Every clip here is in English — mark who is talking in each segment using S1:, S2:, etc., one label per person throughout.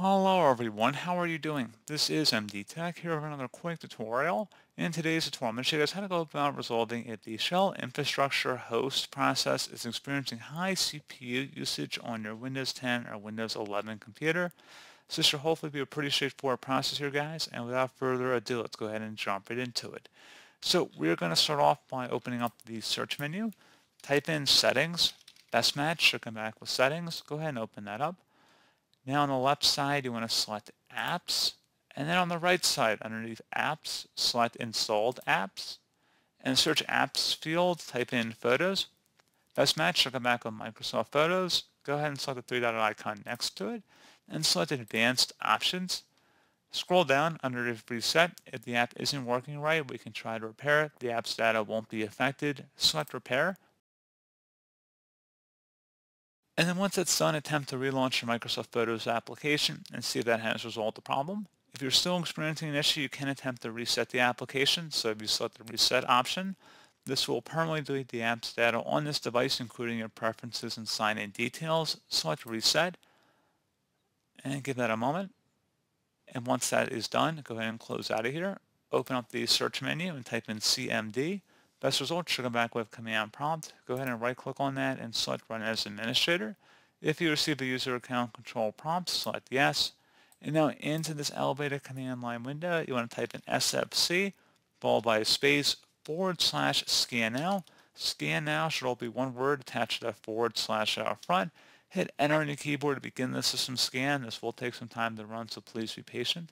S1: Hello everyone, how are you doing? This is MD Tech here with another quick tutorial. In today's tutorial, I'm going to show you guys how to go about resolving if the shell infrastructure host process is experiencing high CPU usage on your Windows 10 or Windows 11 computer. So this should hopefully be a pretty straightforward process here guys, and without further ado, let's go ahead and jump right into it. So we're going to start off by opening up the search menu, type in settings, best match, should come back with settings, go ahead and open that up. Now on the left side, you want to select Apps. And then on the right side, underneath Apps, select Installed Apps. And search Apps field, type in Photos. Best match, I'll come back on Microsoft Photos. Go ahead and select the three-dot icon next to it. And select Advanced Options. Scroll down under Reset. If the app isn't working right, we can try to repair it. The app's data won't be affected. Select Repair. And then once that's done, attempt to relaunch your Microsoft Photos application and see if that has resolved the problem. If you're still experiencing an issue, you can attempt to reset the application. So if you select the reset option, this will permanently delete the app's data on this device, including your preferences and sign-in details. Select reset and give that a moment. And once that is done, go ahead and close out of here. Open up the search menu and type in CMD. Best result should come back with command prompt. Go ahead and right click on that and select run as administrator. If you receive a user account control prompt, select yes. And now into this elevated command line window, you want to type in SFC, followed by a space forward slash scan now. Scan now should all be one word attached to that forward slash out front. Hit enter on your keyboard to begin the system scan. This will take some time to run, so please be patient.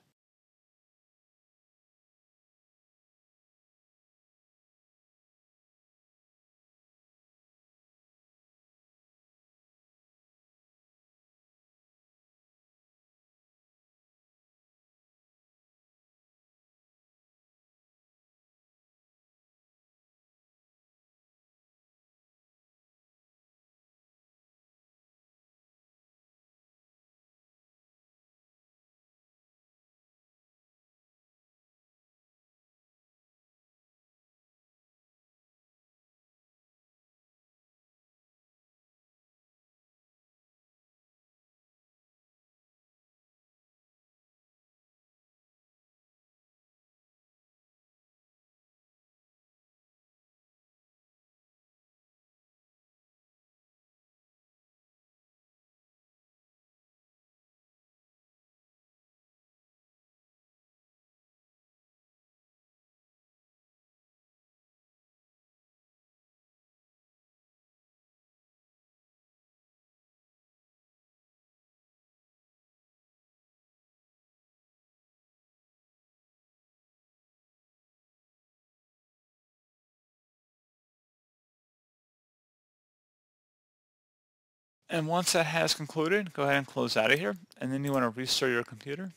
S1: And once that has concluded, go ahead and close out of here. And then you want to restart your computer.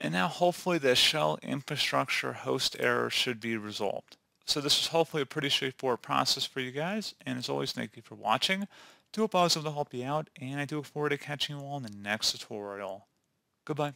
S1: And now hopefully the shell infrastructure host error should be resolved. So this is hopefully a pretty straightforward process for you guys. And as always, thank you for watching. Do a positive to help you out. And I do look forward to catching you all in the next tutorial. Goodbye.